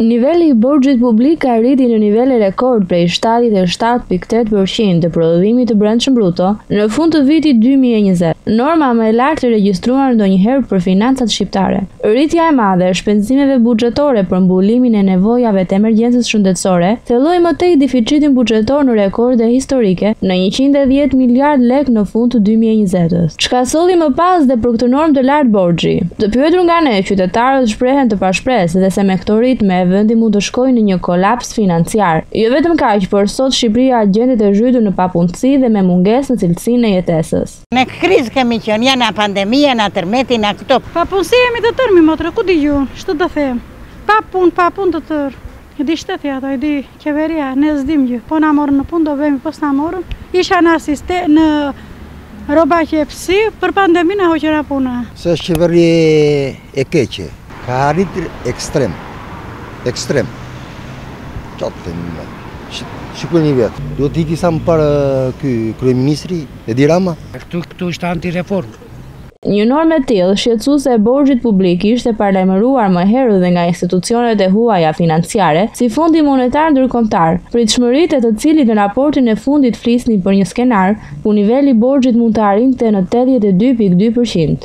Niveli i borxhit publik arriti në nivel rekord prej 77.8 për qind të prodhimit të brendshëm bruto në fund të vitit 2020, norma më e lartë e regjistruar ndonjëherë për financat shqiptare. Rritja e madhe e shpenzimeve buxhetore për mbulimin e nevojave të emergjencës shëndetësore thelloi më tej difiçitin buxhetor në rekorde historike në njëqind e dhjetë miliardë lekë në fund të dy mijë e njëzetës, çka solli më pas dhe për këtë normë të lartë borxhi. Të pyetur nga ne, qytetarët shprehen të pashpresë dhe se me këto ritme vendi mund të shkojë në një kolaps financiar. Jo vetëm kaq, por sot Shqipëria gjendet e zhytur në papunësi dhe me mungesë në cilësinë e jetesës. Në krizë kemi qenë, ja na pandemia, na tërmeti, na këto. Pa punë si jemi të tërë mi motra, ku di ju, ç'të të them. Pa punë, pa punë të tërë. E di shteti ato e di qeveria ne s'dimë gjë po na morën në punë do bëjmë po s'na morën isha në asiste në rrobaqepësi për pandemi na hoqën nga puna. Se është qeveri e keqe. Ka arritur ekstrem. Ekstrem. Çfarë të themi më. Shikoni vetë. Duhet të ikë sa më parë ky kryeministri Edi Rama. Këtu këtu është antireformë. Një normë e tillë shqetësuese e borxhit publik ishte paralajmëruar më herët dhe nga institucionet e huaja financiare, si Fondi Monetar Ndërkombëtar, pritshmëritë e të cilit në raportin e fundit flisnin për një skenar ku niveli i borxhit mund të arrinte në tetëdhjetë e dy pikë dy përqind.